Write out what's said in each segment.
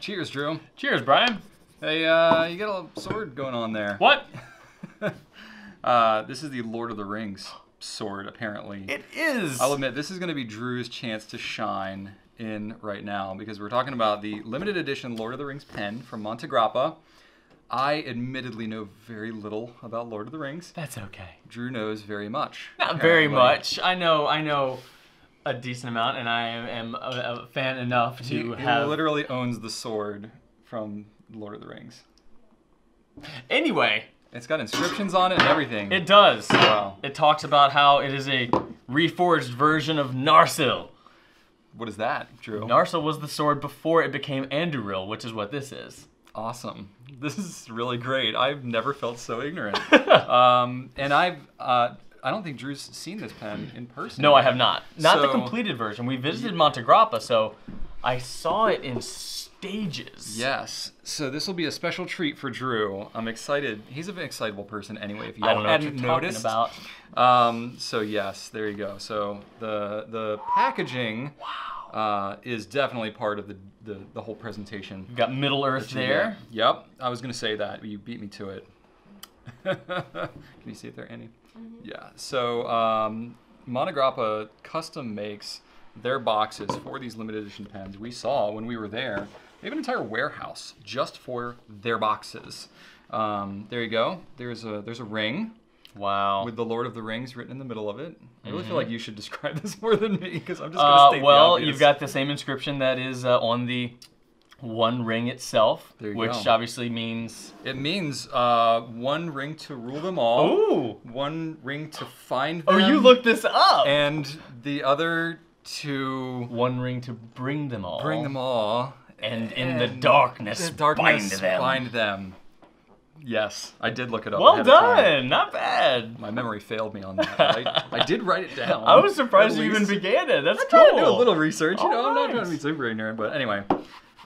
Cheers, Drew. Cheers, Brian. Hey, uh, you got a sword going on there. What? Uh, this is the Lord of the Rings sword, apparently. It is. I'll admit, this is going to be Drew's chance to shine in right now because we're talking about the limited edition Lord of the Rings pen from Montegrappa. I admittedly know very little about Lord of the Rings. That's okay. Drew knows very much. Not very much. I know. I know a decent amount, and I am a, a fan enough to He, he have. literally owns the sword from Lord of the Rings. Anyway, It's got inscriptions on it and everything. it does. Wow. It talks about how it is a reforged version of Narsil. What is that, Drew? Narsil was the sword before it became Anduril, which is what this is. Awesome. This is really great. I've never felt so ignorant. um, and I've, uh, I don't think Drew's seen this pen in person. No, I have not. Not the completed version. We visited Montegrappa, so I saw it in stages. Yes. So this will be a special treat for Drew. I'm excited. He's an excitable person anyway. If you I don't know what hadn't you're noticed. talking about. Um, so yes, there you go. So the the packaging uh, is definitely part of the, the, the whole presentation. We've got Middle Earth there. Yep. I was gonna say that. You beat me to it. Can you see it there, Andy? Yeah. So um, Montegrappa custom makes their boxes for these limited edition pens. We saw when we were there. They have an entire warehouse just for their boxes. Um, there you go. There's a there's a ring Wow. with the Lord of the Rings written in the middle of it. I really feel like you should describe this more than me because I'm just gonna Mm-hmm. Uh, state well, obvious. you've got the same inscription that is uh, on the one ring itself, There you which go. obviously means. It means uh, one ring to rule them all. Ooh! One ring to find them. Oh, you looked this up! And the other to one ring to bring them all. bring them all. And in the darkness, the darkness bind them. bind them. Yes, I did look it up. Well ahead of time. done! Not bad. My memory failed me on that. I, I did write it down. I was surprised you even began it. That's I tried to do a little research. You know, I'm not trying to be super ignorant, but anyway.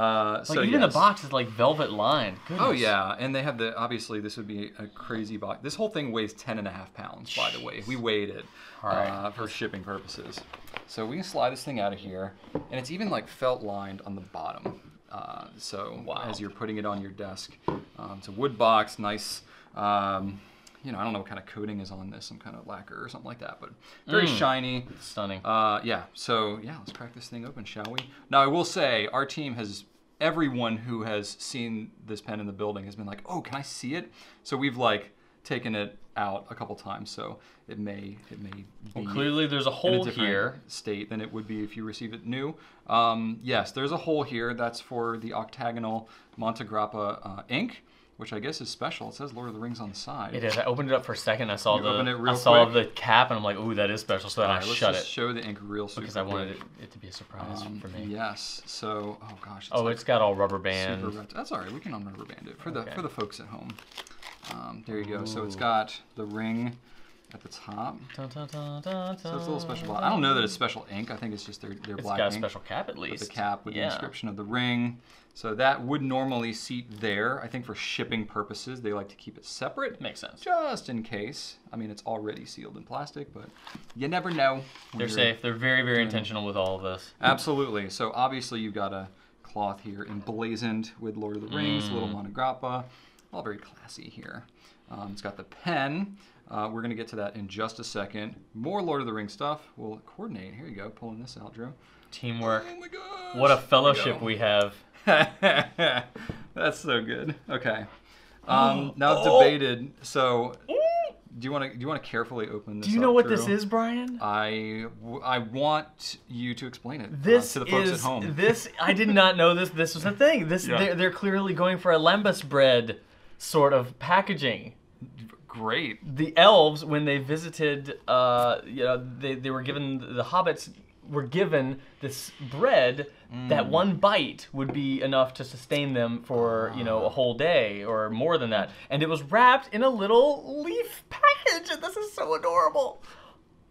Uh, Like so even yes. the box is like velvet lined. Goodness. Oh yeah, and they have the obviously this would be a crazy box. This whole thing weighs 10 and a half pounds, by the way. We weighed it Alright. uh, for shipping purposes. So we can slide this thing out of here, and it's even like felt lined on the bottom. Uh, so Wow. as you're putting it on your desk, um, it's a wood box, nice. Um, you know, I don't know what kind of coating is on this, some kind of lacquer or something like that, but very Mm. shiny. Stunning. Uh, yeah. So yeah, let's crack this thing open, shall we? Now I will say our team has everyone who has seen this pen in the building has been like, "Oh, can I see it?" So we've like taken it out a couple times, so it may it may be well, clearly there's a in a hole here. state than it would be if you received it new. Um, yes, there's a hole here. That's for the octagonal Montegrappa uh, ink, which I guess is special. It says Lord of the Rings on the side. It is. I opened it up for a second. I saw You the I saw quick? the cap, and I'm like, "Ooh, that is special." So then I right, let's shut just it show the ink real super because I wanted it, it to be a surprise Um, for me. Yes. So, oh gosh. It's Oh, like it's got all rubber super bands. red- That's all right. We can unrubber band it for the Okay. for the folks at home. Um, there you go. So it's got the ring at the top. Dun, dun, dun, So it's a little special. I don't know that it's special ink. I think it's just their their It's black got a special cap at least. the cap with the inscription of the ring. So that would normally seat there. I think for shipping purposes, they like to keep it separate. Makes sense. Just in case. I mean, it's already sealed in plastic, but you never know. They're safe. They're very, very intentional with all of this. Absolutely. So obviously you've got a cloth here emblazoned with Lord of the Rings, Mm. little Montegrappa, all very classy here. Um, it's got the pen. Uh, we're gonna get to that in just a second. More Lord of the Rings stuff. We'll coordinate. Here you go, pulling this out, Drew. Teamwork. Oh! What a Here we fellowship we have. That's so good. Okay. Um, now Oh. debated. So, do you want to do you want to carefully open this? Do you know what Drew? this is, Brian? I, I want you to explain it uh, This to the folks is at home. this. I did not know this. This was a thing. This Yeah. they're, they're clearly going for a lembas bread sort of packaging. Great. The elves, when they visited, uh, you know, they, they were given the hobbits were given this bread that Mm. one bite would be enough to sustain them for you know a whole day or more than that, and it was wrapped in a little leaf package, and this is so adorable.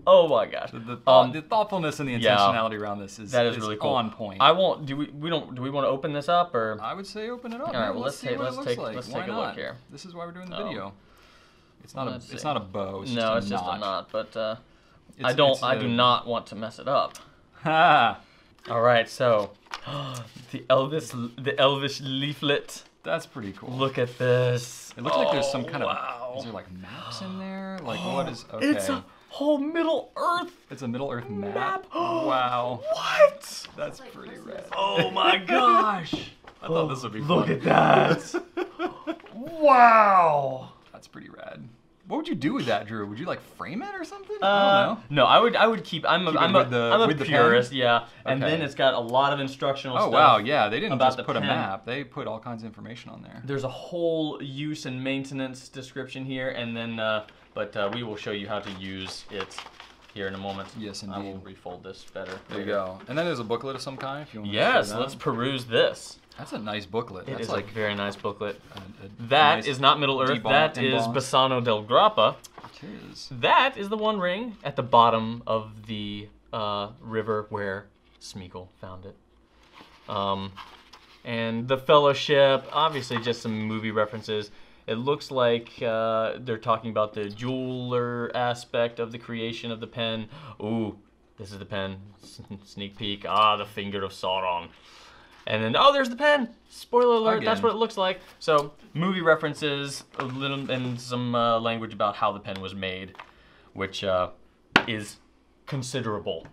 Oh my gosh. The, the, thought- Um, the thoughtfulness and the yeah. intentionality around this is That is really cool. on point. I won't. Do we? We don't. Do we want to open this up or? I would say open it up. All right, well, let's take- let's take- like. let's Why take a look here. This is why we're doing the Oh. video. It's not a Let's it's see. not a bow. It's no, just it's a just a knot. But uh, I don't. it's I a- do not want to mess it up. Ha! All right. So the Elvis, the Elvis leaflet. That's pretty cool. Look at this. It looks like there's some Oh, kind wow. of. Is there like maps in there? Like what is? Okay. It's a whole Middle Earth. It's a Middle Earth map. Map. wow. What? That's pretty rad. Oh my gosh. I thought this would be Look fun. at that. wow. That's pretty rad. What would you do with that, Drew? Would you like frame it or something? I Uh, don't know. no, I would I would keep. I'm a, Keep I'm a, with the- I'm a with the pen? purist, yeah. And Okay. then it's got a lot of instructional Oh wow, yeah, they didn't just the put a map. They put all kinds of information on there. There's a whole use and maintenance description here, and then uh, but uh, we will show you how to use it here in a moment. Yes, indeed. I will refold this better. There you go. And then there's a booklet of some kind. If you want Yes, let's peruse this. That's a nice booklet. It That's is like a very nice booklet. a, a That is nice- not Middle Earth. That is. Bassano del Grappa. It is. That is the one ring at the bottom of the uh, river where Smeagol found it. Um, and the Fellowship, obviously just some movie references. It looks like uh, they're talking about the jeweler aspect of the creation of the pen. Ooh, this is the pen. Sneak peek. Ah, the finger of Sauron. And then, oh, there's the pen. Spoiler alert, that's what it looks like. So, movie references, a little, and some uh, language about how the pen was made, which uh, is considerable,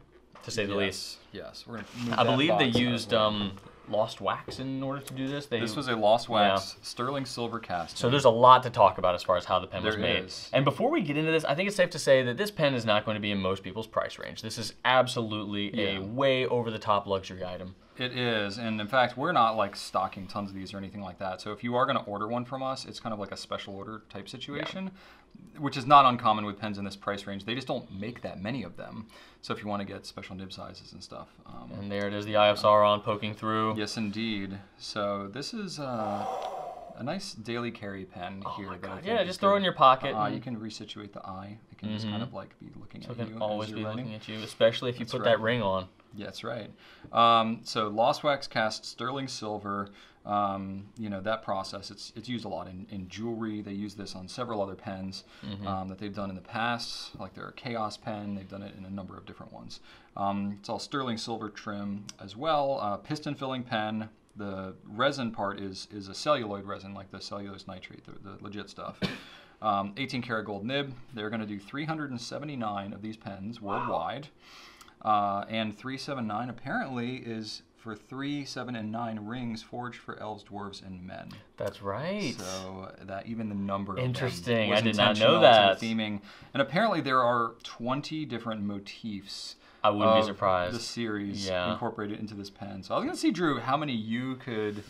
to say the least. Yes, yes. We're gonna move I that believe they box out of used um, lost wax in order to do this. They, This was a lost wax sterling silver casting. so there's a lot to talk about as far as how the pen was made. is. And before we get into this, I think it's safe to say that this pen is not going to be in most people's price range. This is absolutely Yeah. a way over the top luxury item. It is, and in fact, we're not like stocking tons of these or anything like that. So if you are going to order one from us, it's kind of like a special order type situation, which is not uncommon with pens in this price range. They just don't make that many of them. So if you want to get special nib sizes and stuff, um, And there it is, the Eye on poking through. yes, indeed. So this is uh, a nice daily carry pen here. Oh my that I God. think Yeah, just throw it in your pocket Uh, and- you can resituate the eye. It can just kind of like be looking So at it you. can always as be writing. looking at you, especially if you That's put right. that ring on. Yeah, that's right. Um, so lost wax cast sterling silver. Um, you know that process. It's it's used a lot in, in jewelry. They use this on several other pens Mm-hmm. um, that they've done in the past, like their Chaos pen. They've done it in a number of different ones. Um, it's all sterling silver trim as well. Uh, piston filling pen. The resin part is is a celluloid resin, like the cellulose nitrate, the, the legit stuff. Um, 18 karat gold nib. They're going to do 379 of these pens worldwide. Uh, and 379 apparently is for 3, 7, and 9 rings forged for elves, dwarves, and men. That's right. So that even the number Interesting. I did not know that. the theming. And apparently there are 20 different motifs I wouldn't be surprised. the series Yeah. incorporated into this pen. So I was going to see, Drew, how many you could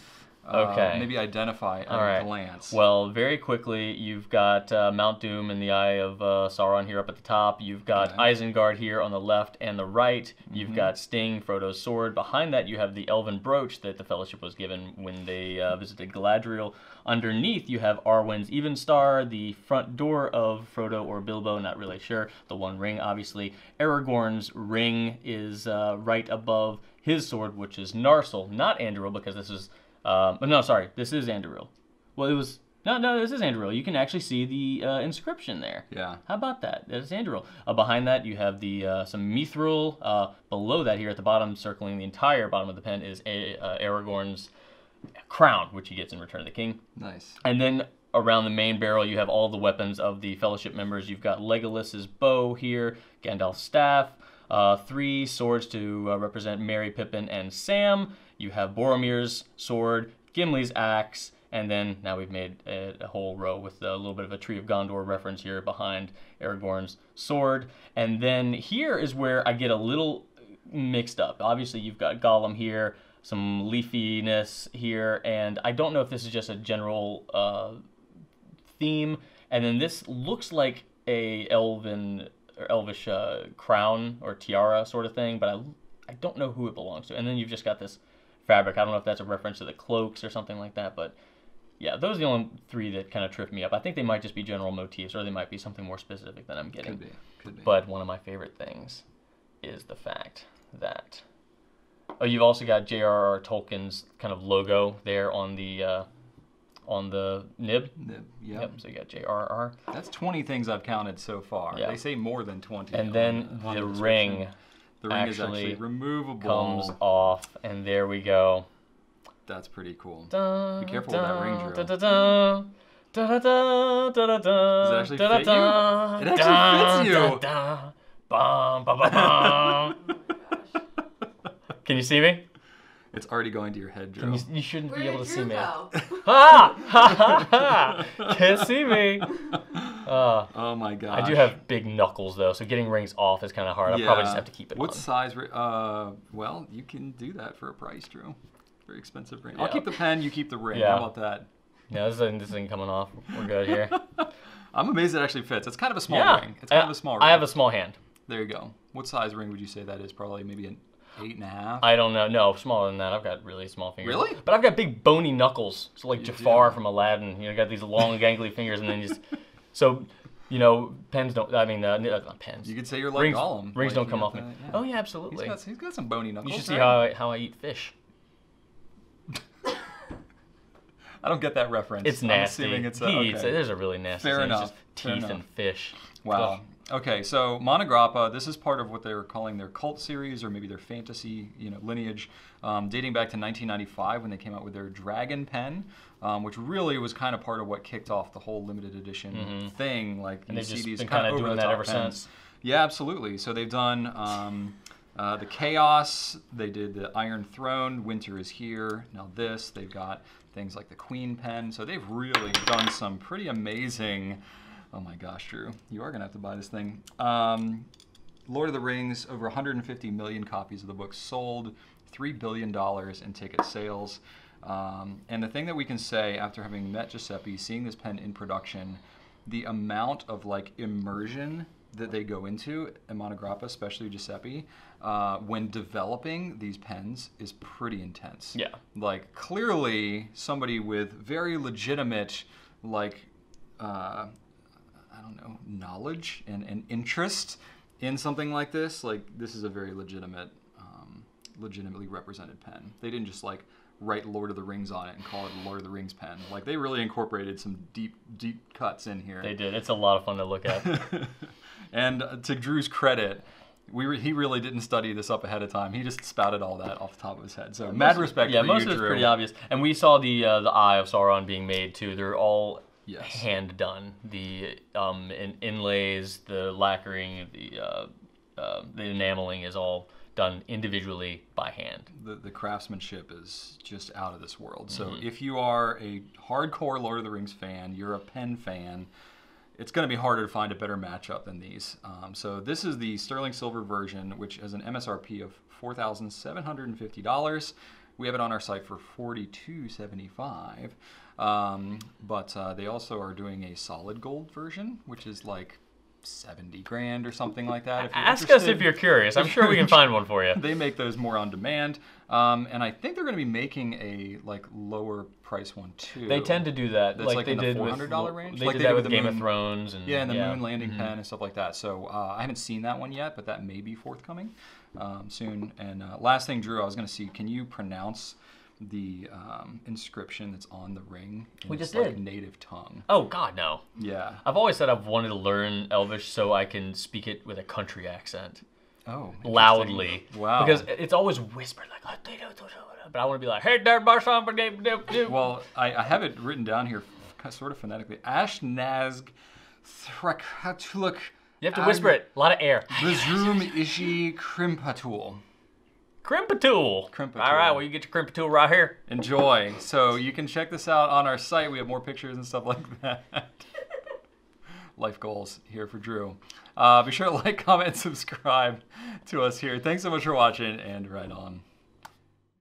uh, Okay. maybe identify at All a glance. Well, very quickly, you've got uh, Mount Doom and the Eye of uh, Sauron here up at the top. You've got Okay. Isengard here on the left and the right. You've Mm-hmm. got Sting, Frodo's sword. Behind that, you have the Elven brooch that the Fellowship was given when they uh, visited Galadriel. Underneath, you have Arwen's Evenstar, the front door of Frodo or Bilbo, not really sure. The One Ring, obviously. Aragorn's ring is uh, right above his sword, which is Narsil, not Anduril, because this is. Um, no, sorry, this is Anduril. Well, it was no, no. This is Anduril. You can actually see the uh, inscription there. yeah. How about that? That's Anduril. Uh, behind that, you have the uh, some Mithril. Uh, below that, here at the bottom, circling the entire bottom of the pen, is a, uh, Aragorn's crown, which he gets in Return of the King. Nice. And then around the main barrel, you have all the weapons of the Fellowship members. You've got Legolas's bow here, Gandalf's staff, uh, three swords to uh, represent Merry, Pippin, and Sam. You have Boromir's sword, Gimli's axe, and then now we've made a, a whole row with a little bit of a Tree of Gondor reference here behind Aragorn's sword. And then here is where I get a little mixed up. Obviously, you've got Gollum here, some leafiness here, and I don't know if this is just a general uh, theme. And then this looks like a elven elvish uh, crown or tiara sort of thing, but I I don't know who it belongs to. And then you've just got this fabric. I don't know if that's a reference to the cloaks or something like that, but yeah, those are the only three that kind of trip me up. I think they might just be general motifs, or they might be something more specific than I'm getting. Could be. Could be. But one of my favorite things is the fact that oh, you've also got J.R.R. Tolkien's kind of logo there on the uh, on the nib. Nib, Yep. Yep. So you got J.R.R. That's 20 things I've counted so far. Yeah. They say more than 20. And on then on the description. ring. The ring is actually actually removable. comes off, and there we go. That's pretty cool. Be careful with that ring, Drew. Da, da, da, da, da, Does it actually fit you? It actually fits you. da, da, bum, bum, bum, bum. Can you see me? It's already going to your head, Drew. You, you shouldn't Where be able did to see Drew me. go? Ha! Ha ha ha! Can't see me. Uh, oh my god. I do have big knuckles though, so getting rings off is kind of hard. I'll probably just have to keep it What on. size? Uh, well, you can do that for a price, Drew. Very expensive ring. I'll keep the pen. You keep the ring. Yeah. How about that? No, this isn't, this isn't coming off. We're good here. I'm amazed it actually fits. It's kind of a small yeah. ring. It's kind I, of a small ring. I have a small hand. There you go. What size ring would you say that is? Probably maybe an eight and a half. I don't know. No, smaller than that. I've got really small fingers. Really? But I've got big bony knuckles. So like You Jafar do. from Aladdin. You know, got these long gangly fingers, and then just so, you know, pens don't. I mean, uh, uh, not pens. you could say you're like rings Gollum. rings Like, don't come off me. yeah. Oh yeah, He's absolutely. got, he's got some bony knuckles. You should see right? how I, how I eat fish. I don't get that reference. It's I'm nasty. assuming it's a, he okay. eats it. There's a really nasty. Fair thing. It's enough. Fair teeth enough. and fish. Wow. Okay, so Montegrappa, this is part of what they were calling their cult series or maybe their fantasy, you know, lineage, um, dating back to 1995 when they came out with their Dragon Pen, um, which really was kind of part of what kicked off the whole limited edition thing. Like And you they've see just these been kind kinda doing that ever since. Yeah, absolutely. So they've done um, uh, the Chaos. They did the Iron Throne. Winter is here. Now this. They've got things like the Queen Pen. So they've really done some pretty amazing. Oh my gosh, Drew, you are gonna have to buy this thing. Um, Lord of the Rings, over 150 million copies of the book sold, three billion dollars in ticket sales. Um, and the thing that we can say after having met Giuseppe, seeing this pen in production, the amount of like immersion that they go into in Montegrappa, especially Giuseppe, uh, when developing these pens is pretty intense. Yeah. Like clearly somebody with very legitimate like uh, I don't know, knowledge and, and interest in something like this, like this is a very legitimate, um, legitimately represented pen. They didn't just like write Lord of the Rings on it and call it a Lord of the Rings pen. Like they really incorporated some deep, deep cuts in here. They did. It's a lot of fun to look at. and uh, to Drew's credit, we re- he really didn't study this up ahead of time. He just spouted all that off the top of his head. So mad respect yeah, most you, of it's pretty obvious. And we saw the uh, the eye of Sauron being made too. They're all Yes. hand done. The um, in, inlays, the lacquering, the uh, uh, the enameling is all done individually by hand. the, the craftsmanship is just out of this world. So Mm-hmm. if you are a hardcore Lord of the Rings fan, you're a pen fan, it's going to be harder to find a better matchup than these. Um, so this is the sterling silver version, which has an MSRP of four thousand seven hundred and fifty dollars. We have it on our site for forty-two seventy-five. Um, but uh, they also are doing a solid gold version, which is like seventy grand or something like that. If you're Ask us if you're curious. I'm sure we can find one for you. they make those more on demand, um, and I think they're going to be making a like lower price one too. They tend to do that, That's like, like they in the did with $400 range? They Like did they that did with the Game of Thrones and yeah, and the yeah. moon landing Mhm. pen and stuff like that. So uh, I haven't seen that one yet, but that may be forthcoming um, soon. And uh, last thing, Drew, I was going to see. Can you pronounce the um, inscription that's on the ring? in We its, just like, did. native tongue. Oh God, no! Yeah. I've always said I've wanted to learn Elvish so I can speak it with a country accent. Oh. loudly. Wow. Because it's always whispered like, but I want to be like, hey, there, bar some, but they do, do." Well, I, I have it written down here, sort of phonetically. Ashnazg Thrakatuluk. You have to whisper it. A lot of air. Resume Ishi Krimpatul. Crimpatool. Crimpatool. All right, well, you get your Crimpatool right here. Enjoy. So you can check this out on our site. We have more pictures and stuff like that. Life goals here for Drew. Uh, be sure to like, comment, subscribe to us here. Thanks so much for watching, and right on.